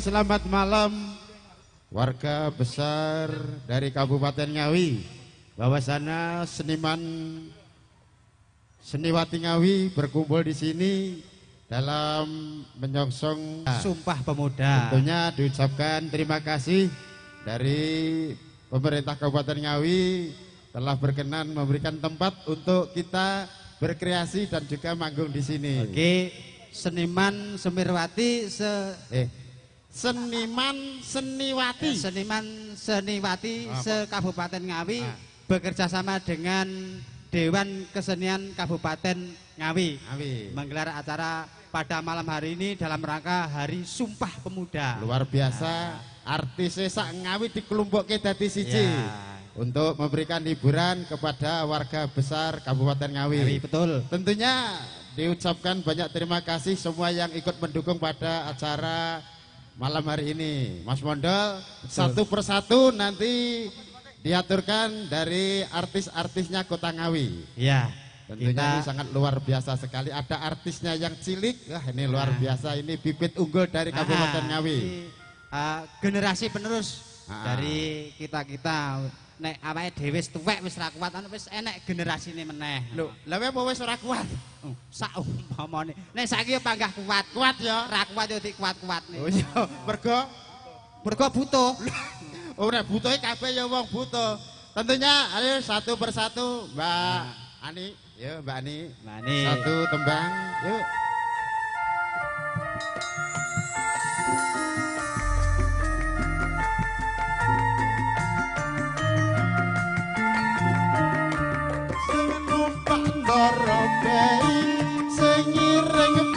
Selamat malam warga besar dari Kabupaten Ngawi. Bahwasana seniman Seniwati Ngawi berkumpul di sini dalam menyongsong Sumpah Pemuda. Tentunya diucapkan terima kasih dari pemerintah Kabupaten Ngawi telah berkenan memberikan tempat untuk kita berkreasi dan juga manggung di sini. Oke, seniman Semirwati se Eh, seniman Seniwati. seniman Seniwati Apa? se Kabupaten Ngawi Ah. bekerja sama dengan Dewan Kesenian Kabupaten Ngawi Ngawi. menggelar acara pada malam hari ini dalam rangka Hari Sumpah Pemuda. Luar biasa artis sak Ngawi dikelumpukke dadi siji Ya. untuk memberikan hiburan kepada warga besar Kabupaten Ngawi. Ngawi betul. Tentunya diucapkan banyak terima kasih semua yang ikut mendukung pada acara malam hari ini. Mas Mondol, satu persatu nanti diaturkan dari artis-artisnya Kota Ngawi. Ya. Tentunya Kita ini sangat luar biasa sekali. Ada artisnya yang cilik, wah ini luar Nah. biasa. Ini bibit unggul dari Kabupaten Ah, Ngawi. ini, ah, generasi penerus Ah. dari kita-kita nek awake dhewe wis tuwek wis ra kuat ana wis enek generasine meneh. Loh, lha apa wis ora kuat? Oh, sak umpamane. Nek saiki ya panggah kuat. Kuat ya. Ra kuat ya dikuat-kuatne. Oh iya, mergo Mergo butuh. ora butuhe kabeh ya wong butuh. Tentunya ayo satu persatu Mbak Ani, yuk Mbak Ani. Nah, nih. Satu tembang, yuk.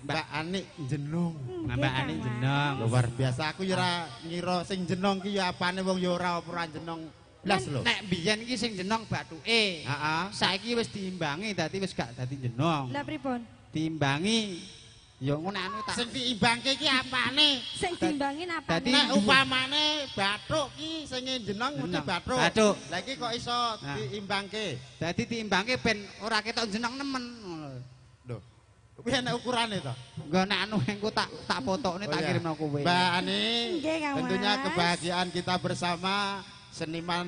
Mbak Mas. Ani. Mbak Mbak Ani jenong. Mbak Ani jeneng. Luar biasa aku ya ora ngira sing jenong ki ya apane wong ya ora ora jenong blas lho. Nek biyen iki sing jeneng bathuke. Heeh. Saiki wis diimbangi dadi wis gak dadi jeneng. Lah pripun? Diimbangi ya ngono anu tak Sing diimbangke ki apane? Sing dimbangin apa? Dadi- Nek upamane bathuk ki sing jenong mesti Jeneng. bathuk. Bathuk. Lah iki kok iso diimbangke? dadi diimbangi ben ora ketok jeneng nemen. Kuwi ana ukurane to. Nggo nek anu engko tak tak fotokne tak Oh, iya. kirimno kowe. Mbak Ani, tentunya kebahagiaan kita bersama seniman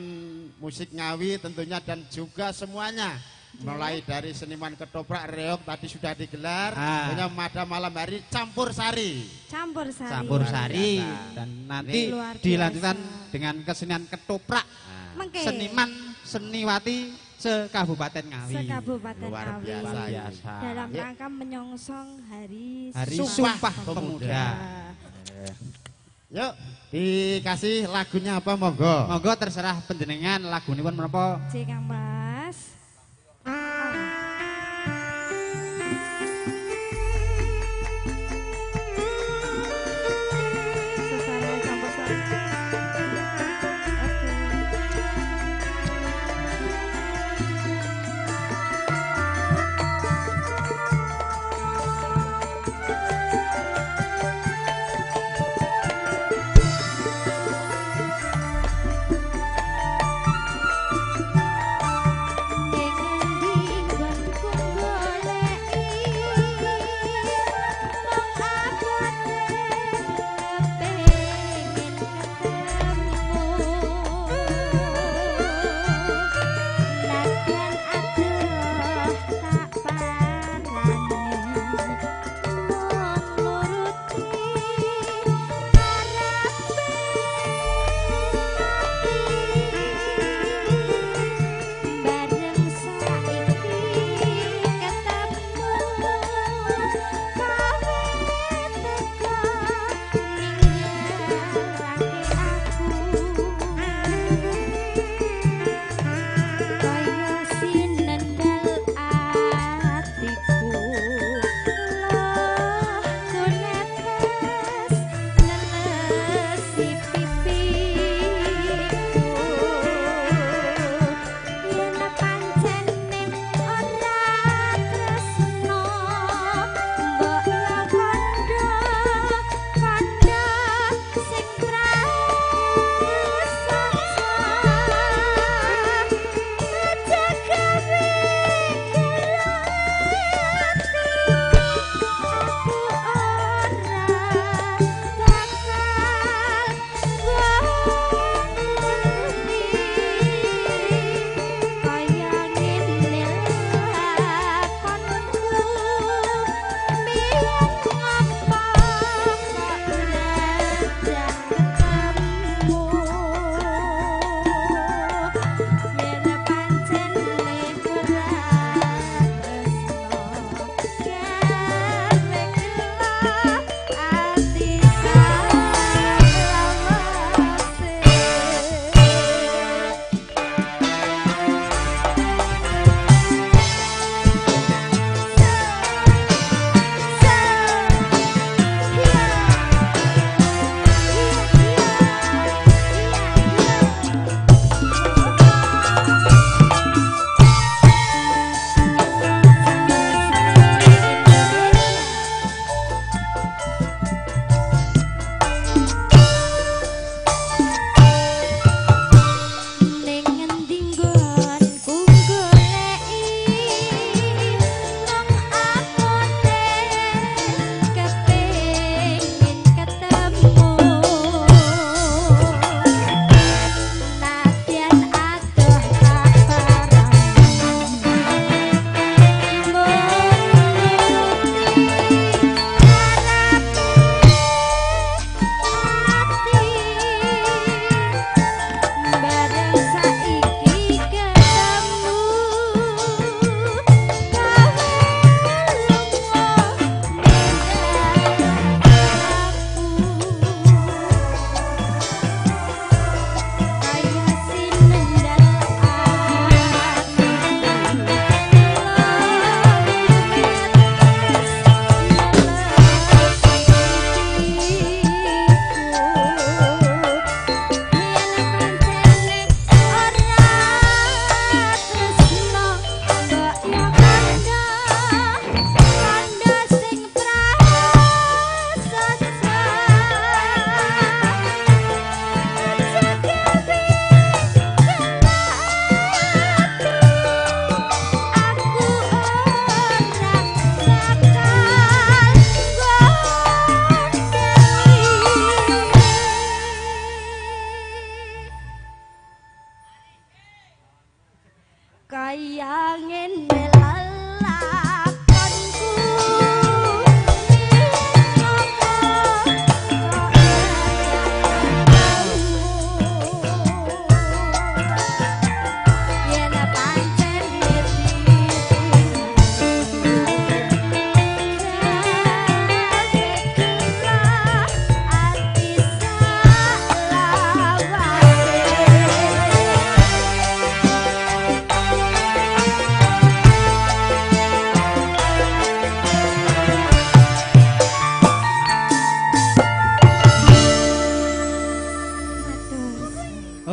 musik Ngawi tentunya dan juga semuanya. Mulai dari seniman ketoprak reok tadi sudah digelar, Ah. tentunya pada malam hari campur sari. Campur sari. campur sari dan nanti dilanjutkan dengan kesenian ketoprak Mengke. seniman seniwati se Kabupaten Ngawi. Sekabupaten Luar Ngawi. biasa. Luar biasa. Dalam Ya. rangka menyongsong hari, Hari Sumpah Sumpah Pemuda. Pemuda. Yuk, dikasih lagunya apa monggo? Monggo terserah panjenengan lagunipun menapa? Cek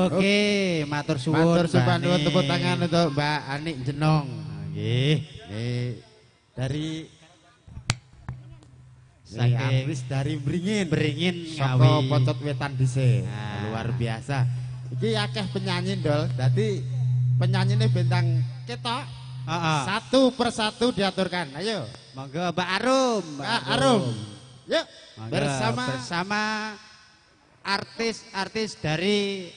Oke, matur suwun. Matur suwun tepuk tangan untuk Mbak Anik Jenong. Nggih. Dari Saking Aris dari Beringin. Beringin Ngawi. Pocot Wetan dhisik. Nah. Luar biasa. Iki akeh penyanyi dol. Dadi penyanyine bintang ketok Heeh. satu persatu diaturkan. Ayo, Monggo Mbak Arum. Mbak Arum. Yuk, Monggo, bersama bersama artis-artis dari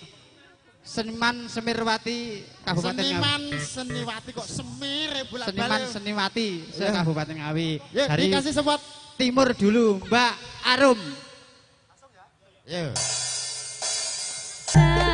Seniman Semirwati Kabupaten Ngawi. seniman seniwati kok semir ya bolak Seniman Seniwati se Ya. Kabupaten Ngawi. Yuk, Dari dikasih support. timur dulu Mbak Arum. Yuk. Tresnaku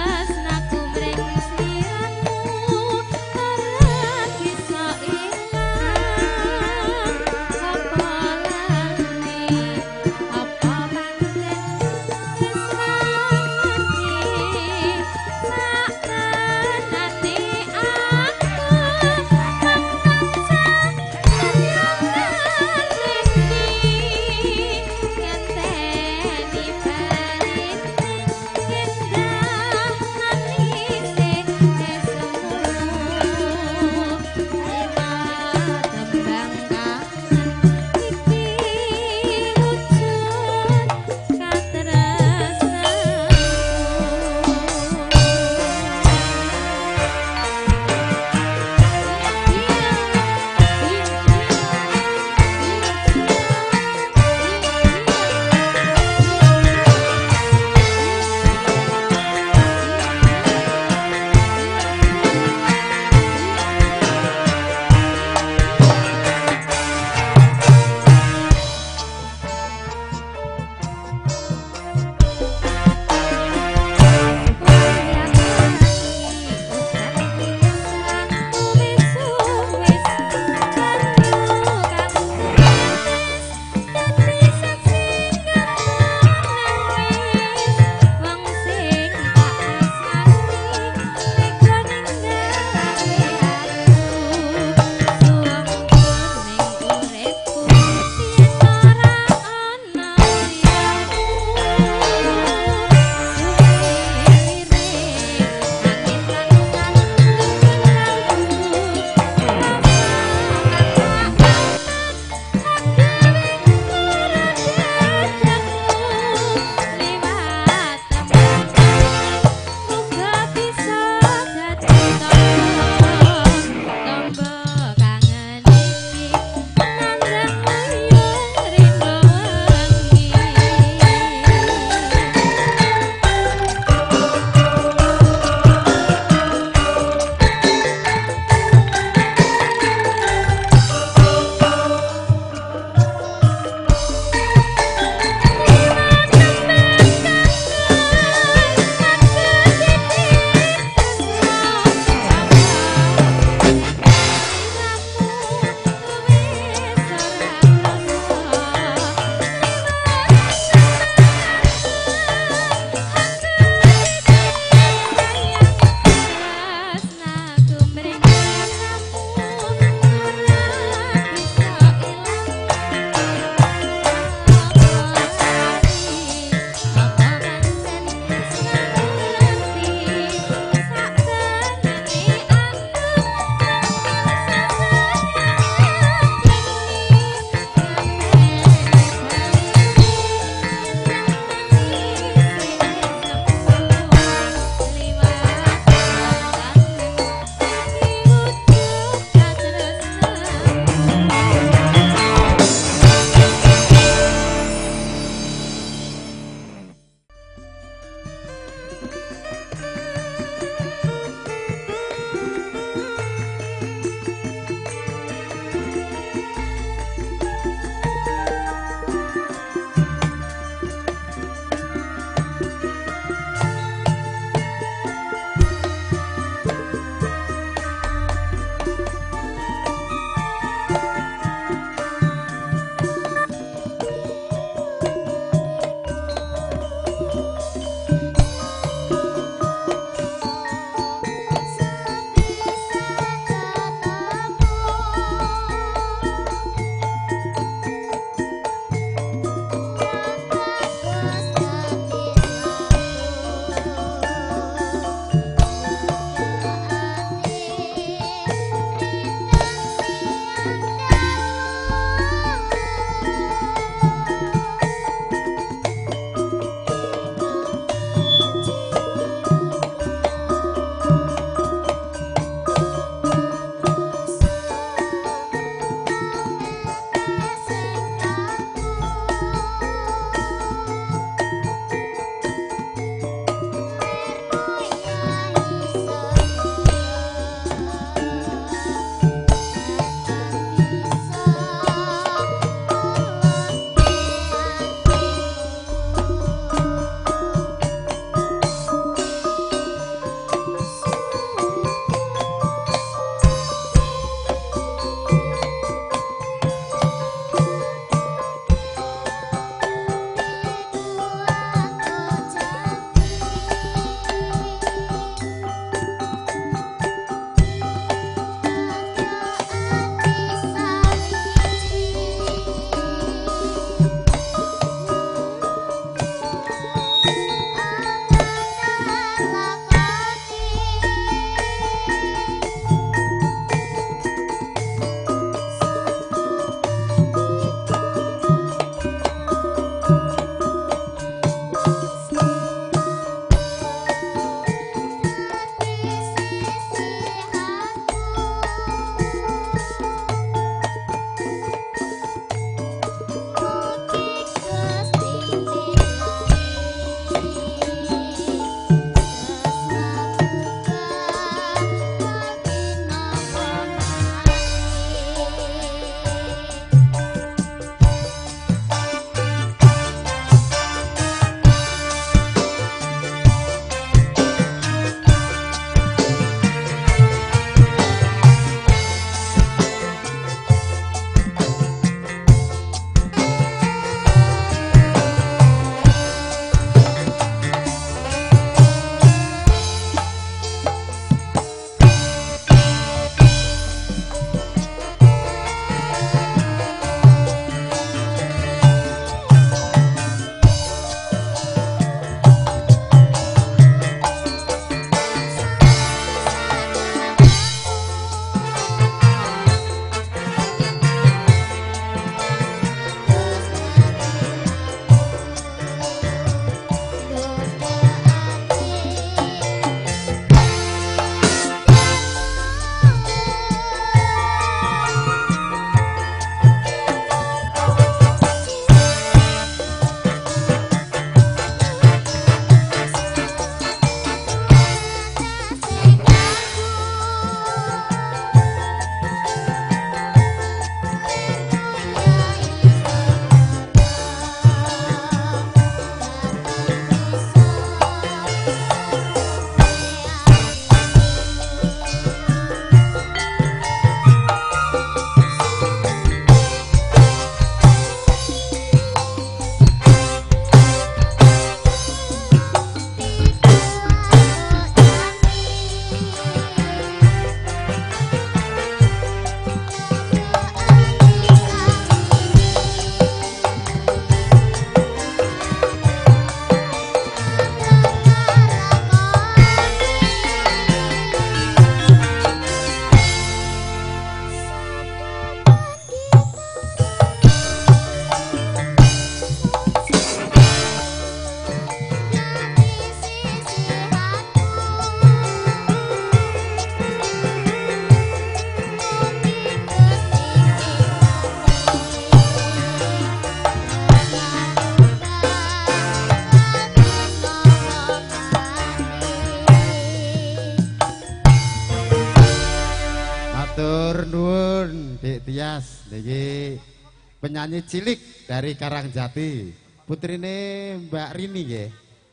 penyanyi cilik dari Karangjati. Putrine Mbak Rini nggih.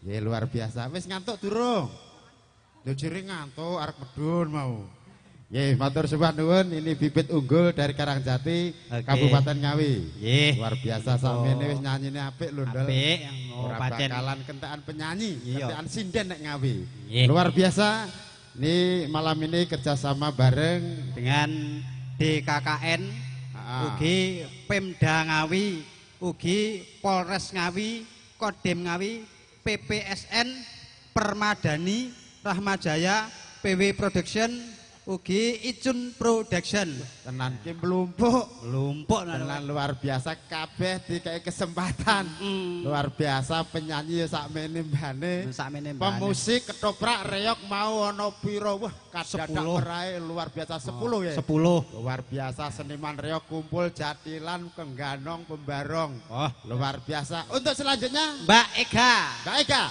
Nggih luar biasa. Wis ngantuk durung? Lho jere ngantuk arep medun mau. Nggih, matur sembah nuwun ini bibit unggul dari Karangjati, Oke. Kabupaten Ngawi. Nggih. Luar biasa sampeyan wis nyanyine apik lho, Ndel. Apik, oh, Ora bakalan kentekan penyanyi, Iya. kentekan sinden nek Ngawi. Nggih. Luar biasa. Ini malam ini kerjasama bareng dengan DKKN Ah. Pemda Ngawi ugi Polres Ngawi Kodim Ngawi PPSN Permadani Rahmajaya PW Production ugi Icun Production tenan ki mlumpuk. lumpuk Tenan luar biasa kabeh dikai kesempatan. Mm. Luar biasa penyanyi ya sakmene mbane. sakmene mbane. Pemusik ketoprak reok mau ana pira wah kadadak meraih luar biasa 10 ya. 10 Luar biasa seniman reok kumpul jatilan kengganong pembarong. oh Luar biasa. Untuk selanjutnya Mbak Ega Mbak Eka.